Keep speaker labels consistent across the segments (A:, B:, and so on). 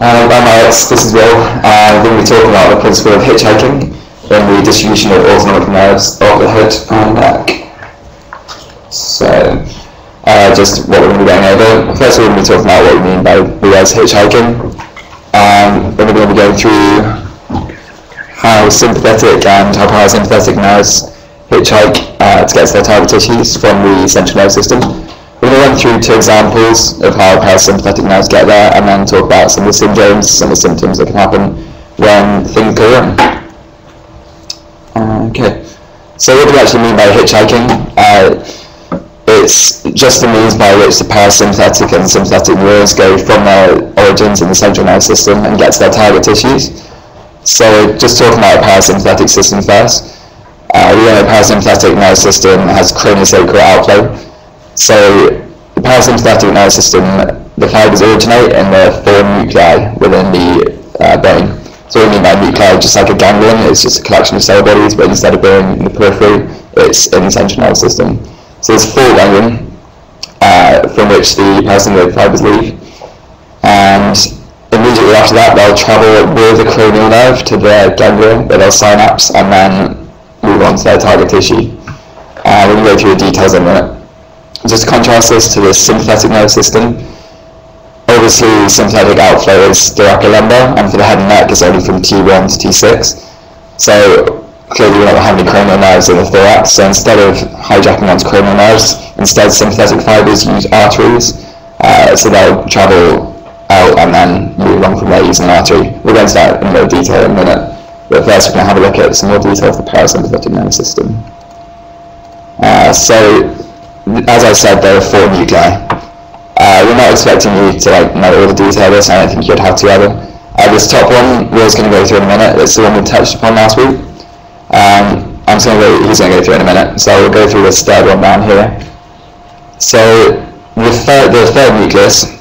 A: Um, I'm Alex, this is Will. Uh, we're going to be talking about the principle of hitchhiking in the distribution of autonomic nerves of the head and neck. So, uh, just what we're going to be going over. First, we're going to be talking about what we mean by the words hitchhiking. Um, then we're going to be going through how sympathetic and how parasympathetic nerves hitchhike uh, to get to their target tissues from the central nervous system. We're going to run through two examples of how parasympathetic nerves get there and then talk about some of the syndromes, some of the symptoms that can happen when things go wrong. Okay, so what do we actually mean by hitchhiking? Uh, it's just the means by which the parasympathetic and sympathetic neurons go from their origins in the central nervous system and get to their target tissues. So just talking about the parasympathetic system first. Uh, we know the parasympathetic nervous system has craniosacral outflow. So the parasympathetic nervous system, the fibers originate in the four nuclei within the uh, brain. So what I mean by nuclei, just like a ganglion, it's just a collection of cell bodies, but instead of being in the periphery, it's in the central nervous system. So there's four ganglion uh, from which the parasympathetic fibers leave. And immediately after that, they'll travel with the cranial nerve to the ganglia, where they'll synapse, and then move on to their target tissue. Uh, we can go through the details in a minute. Just contrast this to the sympathetic nervous system, obviously sympathetic outflow is thoracolumbar, and for the head and neck it's only from T1 to T6. So clearly we don't have any cranial nerves in the thorax, so instead of hijacking onto cranial nerves, instead sympathetic fibers use arteries, uh, so they'll travel out and then move on from there using an artery. We'll go into that in more detail in a minute. But first we're going to have a look at some more detail of the parasympathetic nervous system. Uh, so, as I said, there are four nuclei. Uh, we're not expecting you to like know all the detail of this, I don't think you'd have to either. Uh, this top one, Will's going to go through in a minute, it's the one we touched upon last week. Um, I'm just going to go, he's going to go through in a minute, so we'll go through this third one down here. So, the third, the third nucleus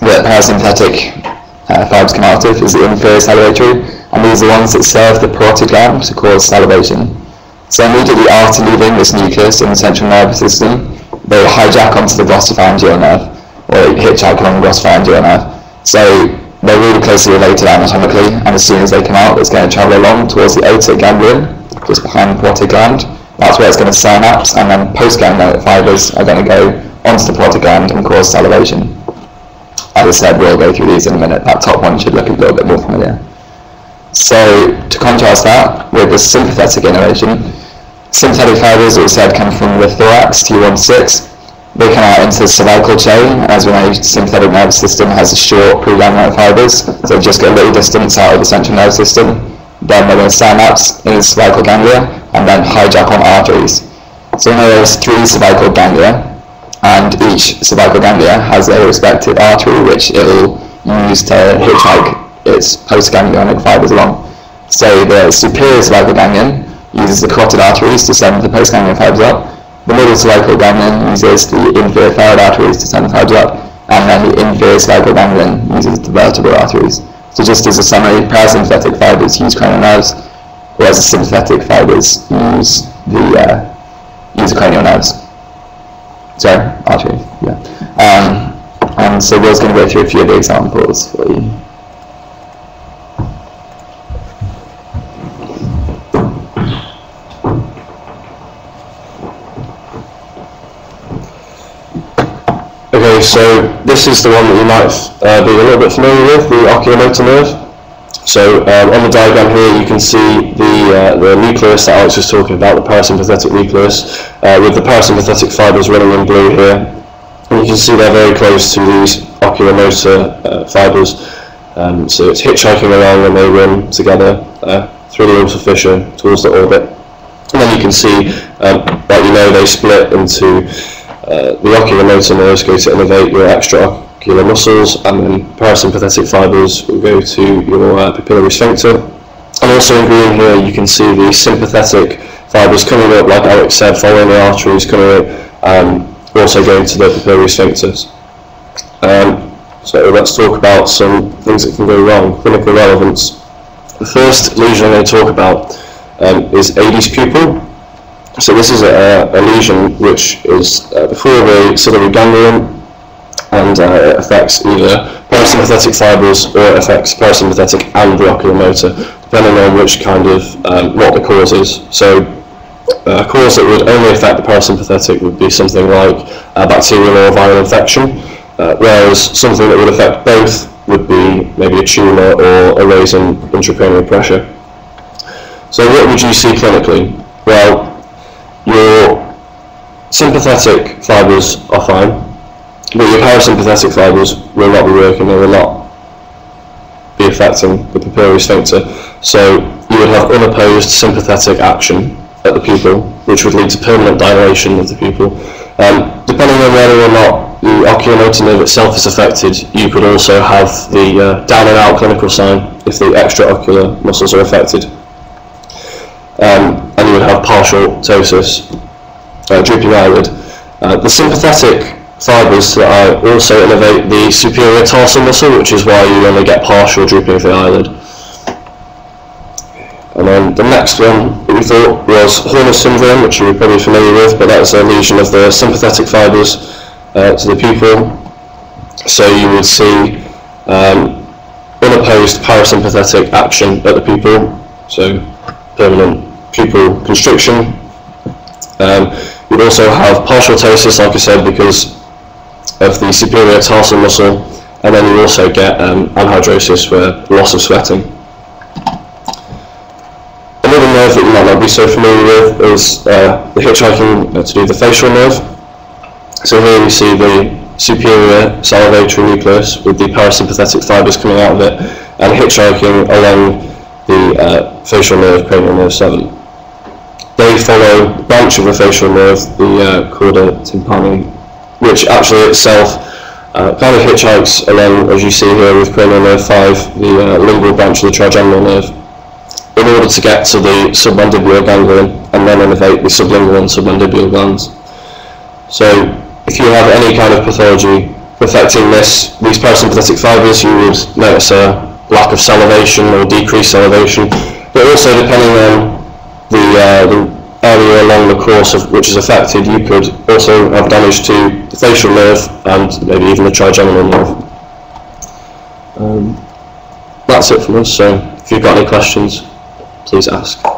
A: that parasympathetic uh, fibers come out of is the inferior salivatory, and these are the ones that serve the parotid gland to cause salivation. So immediately after leaving this nucleus in the central nervous system, they hijack onto the glossopharyngeal nerve, or hitchhike along the glossopharyngeal nerve. So they're really closely related anatomically, and as soon as they come out, it's going to travel along towards the otic ganglion, just behind the parotid gland. That's where it's going to synapse, and then postganglionic fibers are going to go onto the parotid gland and cause salivation. As I said, we'll go through these in a minute. That top one should look a little bit more familiar. So to contrast that with the sympathetic innervation, sympathetic fibers, as we said, come from the thorax, T1-6. They come out into the cervical chain. As we know, the sympathetic nervous system has a short preganglionic fibers, so they just get a little distance out of the central nervous system. Then they're going to synapse in the cervical ganglia and then hijack on arteries. So we there's three cervical ganglia, and each cervical ganglia has a respective artery which it will use to hitchhike its postganglionic fibers along. So the superior cervical ganglion uses the carotid arteries to send the postganglion fibers up. The middle cervical ganglion uses the inferior thyroid arteries to send the fibers up, and then the inferior cervical ganglion uses the vertebral arteries. So just as a summary, parasympathetic fibers use cranial nerves, whereas the sympathetic fibers use the uh, use the cranial nerves. Sorry, artery, yeah. Um, and so Will's going to go through a few of the examples for you.
B: Okay, so this is the one that you might uh, be a little bit familiar with, the oculomotor nerve. So um, on the diagram here you can see the, uh, the nucleus that Alex was talking about, the parasympathetic nucleus, uh, with the parasympathetic fibres running in blue here. And you can see they're very close to these oculomotor uh, fibres. Um, so it's hitchhiking along and they run together uh, through the orbital fissure towards the orbit. And then you can see, um, like you know, they split into uh, the oculomotor nerves go to innervate your extraocular muscles, and then parasympathetic fibres will go to your uh, pupillary sphincter. And also in green here, you can see the sympathetic fibres coming up, like Alex said, following the arteries coming up, um, also going to the pupillary sphincters. Um, so let's talk about some things that can go wrong, clinical relevance. The first lesion I'm going to talk about um, is Adie's pupil. So this is a, a lesion which is uh, before the ciliary ganglion, and uh, it affects either parasympathetic fibres or it affects parasympathetic and the oculomotor, depending on which kind of, um, what the cause is. So uh, a cause that would only affect the parasympathetic would be something like a bacterial or viral infection, uh, whereas something that would affect both would be maybe a tumour or a raise in intracranial pressure. So what would you see clinically? Well, your sympathetic fibres are fine, but your parasympathetic fibres will not be working, they will not be affecting the pupillary sphincter. So you would have unopposed sympathetic action at the pupil, which would lead to permanent dilation of the pupil. Um, depending on whether or not the oculomotor nerve itself is affected, you could also have the uh, down and out clinical sign if the extraocular muscles are affected. Um, and you would have partial ptosis, uh, drooping eyelid. Uh, the sympathetic fibres that also innervate the superior tarsal muscle, which is why you only get partial drooping of the eyelid. And then the next one that we thought was Horner syndrome, which you're probably familiar with, but that's a lesion of the sympathetic fibres uh, to the pupil. So you would see um, unopposed parasympathetic action at the pupil, so permanent pupil constriction. Um, you'd also have partial ptosis, like I said, because of the superior tarsal muscle, and then you also get um, anhidrosis, where loss of sweating. Another nerve that you might not be so familiar with is uh, the hitchhiking uh, to do the facial nerve. So here we see the superior salivatory nucleus with the parasympathetic fibres coming out of it and hitchhiking along the uh, facial nerve, cranial nerve 7. They follow the branch of the facial nerve, the uh, tympani which actually itself uh, kind of hitchhikes along, as you see here with cranial nerve 5, the uh, lingual branch of the trigeminal nerve, in order to get to the submandibular ganglion and then innervate the sublingual and submandibular glands. So if you have any kind of pathology affecting this, these parasympathetic fibres, you would notice a lack of salivation or decreased salivation, but also depending on the, uh, the area along the course of which is affected, you could also have damage to the facial nerve and maybe even the trigeminal nerve. Um, that's it from us, so if you've got any questions, please ask.